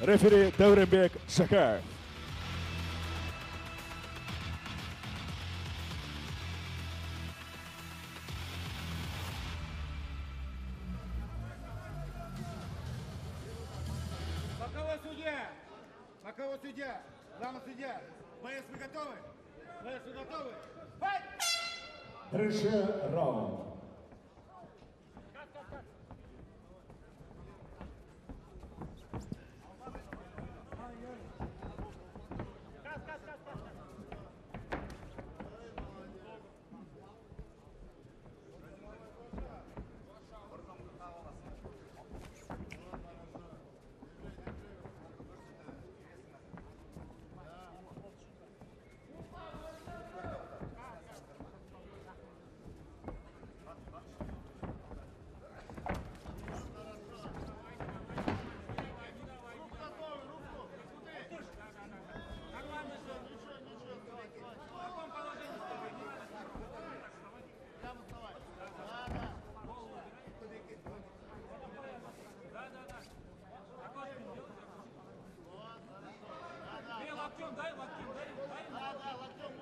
Рефери Devrimbek Шакаев. Боковой судья! Боковой судья! Главный судья! Боец, вы готовы? Боец, вы готовы? Файт! Третий раунд. Локтем, дай локтем, дай, дай.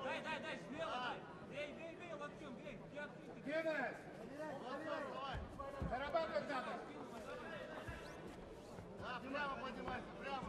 Дай, дай, дай, смело дай. Бей, бей, бей локтем, бей. Где открытый? Генес! Зарабатывать надо! Да, прямо поднимайся, прямо. Прямо, прямо,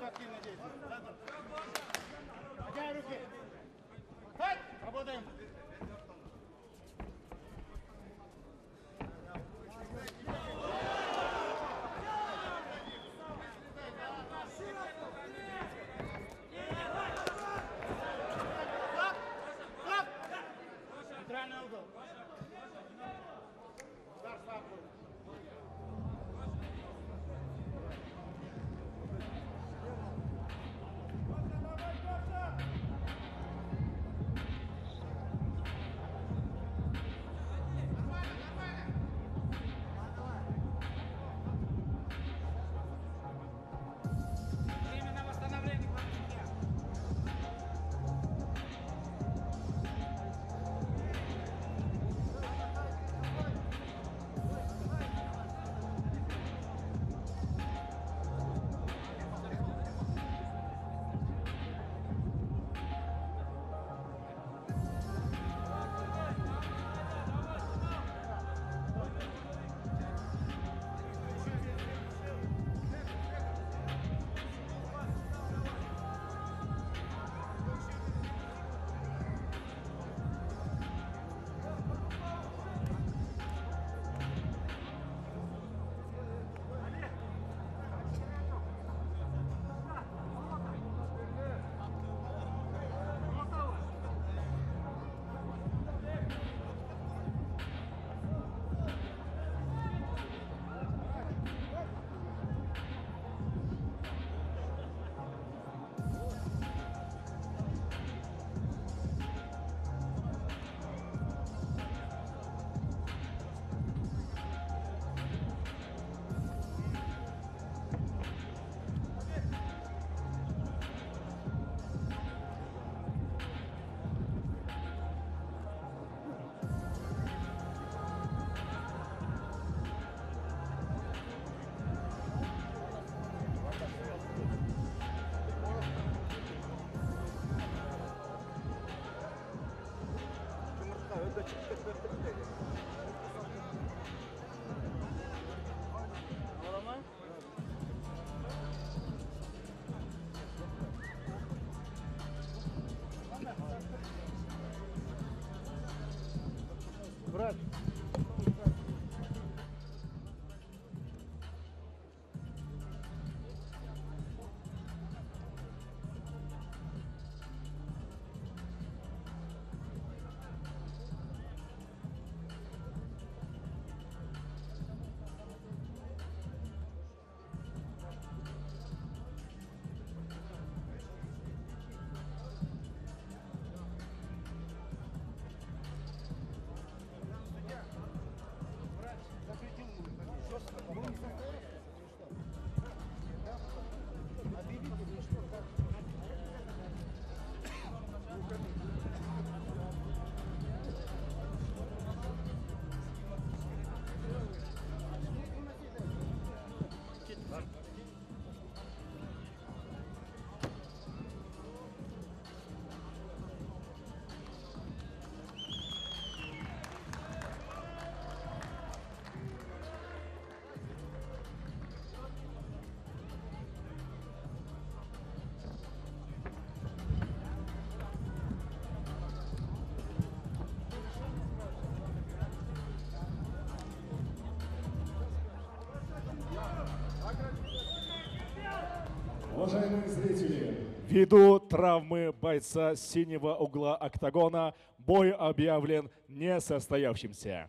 так не надеюсь. Подняй руки! Файт! Работаем! oldu. Ders var Брат. Уважаемые зрители, ввиду травмы бойца синего угла октагона, бой объявлен несостоявшимся.